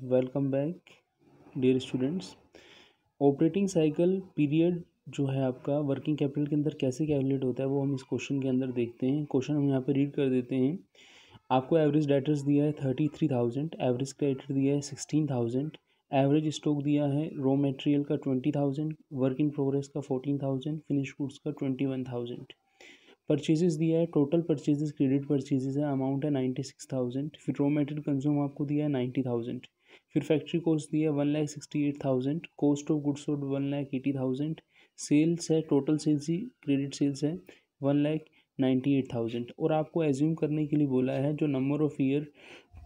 Welcome back, dear students. Operating cycle period जो है आपका, वर्किंग कैपिटल के अंदर कैसे कैलकुलेट होता है, वो हम इस क्वेश्चन के अंदर देखते हैं। क्वेश्चन हम यहाँ पे रीड कर देते हैं। आपको एवरेज डेटर्स दिया है thirty three thousand, average creditor दिया है सिक्सटीन थाउज़ेंड, एवरेज स्टॉक दिया है रॉ मटेरियल का twenty thousand work in progress का फोर्टीन थाउज़ेंड फिनिश गुड्स का ट्वेंटी वन थाउज़ेंड। परचेजेस दिया है टोटल परचेजेस क्रेडिट परचेजेस है अमाउंट है नाइन्टी सिक्स थाउज़ेंड फिर रॉ मटेरियल कंज्यूम आपको दिया है नाइन्टी थाउज़ेंड फिर फैक्ट्री कॉस्ट दिया one lakh sixty eight thousand cost of goods sold one lakh eighty thousand sales है टोटल सेल्स ही क्रेडिट सेल्स है one lakh ninety eight thousand और आपको एज्यूम करने के लिए बोला है जो नंबर ऑफ़ ईयर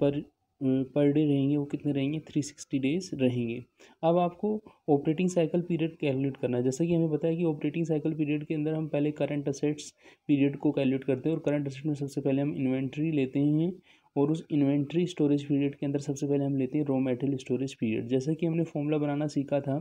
पर पर डे रहेंगे, वो कितने रहेंगे? थ्री सिक्सटी डेज़ रहेंगे. अब आपको ऑपरेटिंग साइकिल पीरियड कैलकुलेट करना है। जैसा कि हमें पता है कि ऑपरेटिंग साइकिल पीरियड के अंदर हम पहले करंट असेट्स पीरियड को कैलकुलेट करते हैं और करंट असेट में सबसे पहले हम इन्वेंट्री लेते हैं और उस इन्वेंट्री स्टोरेज पीरियड के अंदर सबसे पहले हम लेते हैं रॉ मेटेरियल स्टोरेज पीरियड जैसा कि हमने फॉर्मूला बनाना सीखा था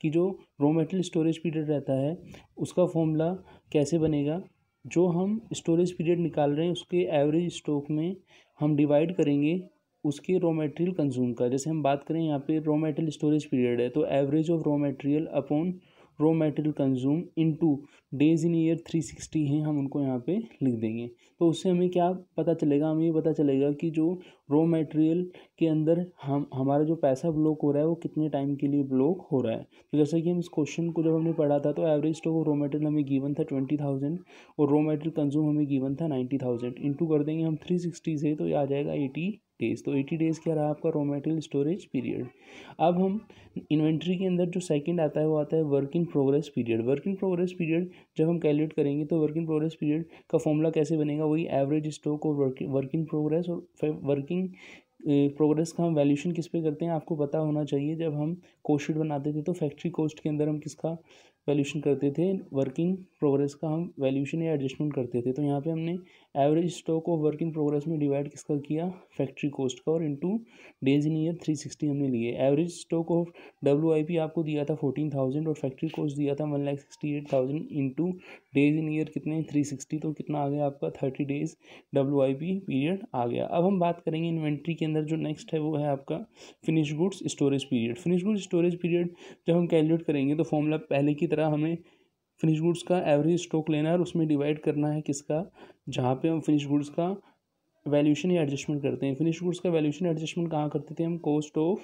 कि जो रॉ मेटेरियल स्टोरेज पीरियड रहता है, उसका फॉर्मूला कैसे बनेगा? जो हम स्टोरेज पीरियड निकाल रहे हैं, उसके एवरेज स्टॉक में हम डिवाइड करेंगे उसके रॉ मटेरियल कंज्यूम का। जैसे हम बात करें, यहाँ पे रॉ मटेरियल स्टोरेज पीरियड है तो average of raw material upon raw material consume into days in year three sixty हैं, हम उनको यहाँ पे लिख देंगे। तो उससे हमें क्या पता चलेगा? हमें ये पता चलेगा कि जो रॉ मटेरियल के अंदर हम, हमारा जो पैसा ब्लॉक हो रहा है, वो कितने टाइम के लिए ब्लॉक हो रहा है? तो जैसा कि हम इस क्वेश्चन को जब हमने पढ़ा था तो average stock of raw material हमें गिवन था ट्वेंटी थाउज़ेंड और रॉ मटेरियल कंज्यूम हमें गिवन था नाइन्टी थाउज़ेंड इंटू कर देंगे हम थ्री सिक्सटी से तो ये आ जाएगा एटी डेज़ तो एटी डेज़ क्या रहा आपका रॉ मटेरियल स्टोरेज पीरियड अब हम इन्वेंट्री के अंदर जो सेकंड आता है, वो आता है work in progress period work in progress period जब हम कैलकुलेट करेंगे तो वर्क इन प्रोग्रेस पीरियड का फॉर्मूला कैसे बनेगा? वही एवरेज स्टॉक और वर्क इन प्रोग्रेस और वर्किंग प्रोग्रेस का हम वैल्यूशन किस पे करते हैं, आपको पता होना चाहिए। जब हम कोस्ट बनाते थे तो फैक्ट्री कोस्ट के अंदर हम किसका वैल्यूशन करते थे, वर्किंग प्रोग्रेस का हम वैल्यूशन या एडजस्टमेंट करते थे। तो यहाँ पे हमने average stock of working progress में डिवाइड किसका किया? फैक्ट्री कोस्ट का और into days in year three sixty हमने लिए। Average stock of W I P आपको दिया था फोर्टीन थाउज़ेंड और फैक्ट्री कोस्ट दिया था one lakh sixty eight thousand into days in year कितने? थ्री सिक्सटी तो कितना आ गया आपका? Thirty days W I P period आ गया। अब हम बात करेंगे इन्वेंट्री के अंदर जो नेक्स्ट है वो है आपका finish goods storage period finish goods storage period जब हम कैलकुलेट करेंगे तो फॉर्मूला पहले की तरह हमें फिनिश गुड्स का एवरेज स्टॉक लेना है और उसमें डिवाइड करना है किसका, जहाँ पे हम फिनिश गुड्स का वैल्यूशन या एडजस्टमेंट करते हैं। फिनिश गुड्स का वैल्यूशन एडजस्टमेंट कहाँ करते थे? हम कॉस्ट ऑफ़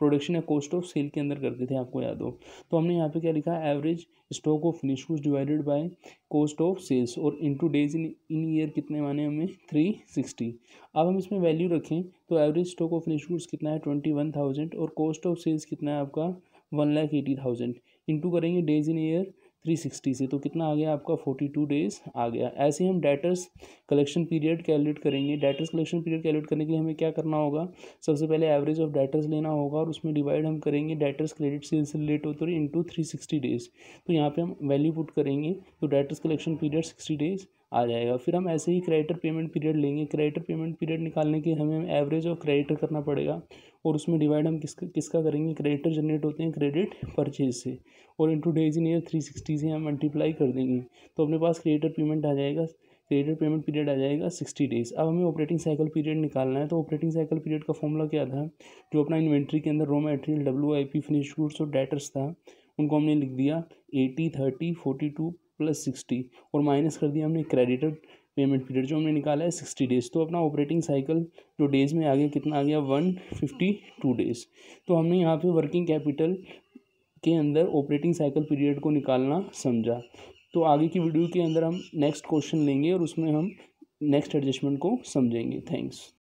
प्रोडक्शन या कॉस्ट ऑफ़ सेल के अंदर करते थे, आपको याद हो। तो हमने यहाँ पे क्या लिखा? Average stock of finish goods divided by cost of sales और into days in in year कितने माने हमें? थ्री सिक्सटी अब हम इसमें वैल्यू रखें तो average stock of finish goods कितना है? ट्वेंटी वन थाउज़ेंड और कॉस्ट ऑफ़ सेल्स कितना है आपका? One lakh eighty thousand. Into करेंगे days in year three sixty से तो कितना आ गया आपका? फोर्टी टू डेज़ आ गया। ऐसे हम डेटर्स कलेक्शन पीरियड कैलकुलेट करेंगे। डेटर्स कलेक्शन पीरियड कैलकुलेट करने के लिए हमें क्या करना होगा? सबसे पहले एवरेज ऑफ़ डेटर्स लेना होगा और उसमें डिवाइड हम करेंगे डेटर्स क्रेडिट सेल से रिलेट होते इंटू थ्री सिक्सटी डेज़। तो यहाँ पे हम वैल्यू पुट करेंगे तो debtors collection period sixty days आ जाएगा। फिर हम ऐसे ही क्रेडिटर पेमेंट पीरियड लेंगे। क्रेडिटर पेमेंट पीरियड निकालने के हमें एवरेज ऑफ़ क्रेडिटर करना पड़ेगा और उसमें डिवाइड हम किसका किसका करेंगे? क्रेडिटर जनरेट होते हैं क्रेडिट परचेज से और into days in year three sixty से हम मल्टीप्लाई कर देंगे। तो अपने पास क्रेडिटर पेमेंट आ जाएगा क्रेडिटर पेमेंट पीरियड आ जाएगा सिक्सटी डेज़ अब हमें ऑपरेटिंग साइकिल पीरियड निकालना है। तो ऑपरेटिंग साइकिल पीरियड का फॉर्मूला क्या था? जो अपना इन्वेंट्री के अंदर raw material W I P finish goods और डेटर्स था, उनको हमने लिख दिया eighty thirty forty two plus sixty और माइनस कर दिया हमने क्रेडिटर पेमेंट पीरियड जो हमने निकाला है सिक्सटी डेज़ तो अपना ऑपरेटिंग साइकिल जो डेज़ में आ गया कितना आ गया? वन फिफ्टी टू डेज़ तो हमने यहाँ पे वर्किंग कैपिटल के अंदर ऑपरेटिंग साइकिल पीरियड को निकालना समझा। तो आगे की वीडियो के अंदर हम नेक्स्ट क्वेश्चन लेंगे और उसमें हम नेक्स्ट एडजस्टमेंट को समझेंगे। थैंक्स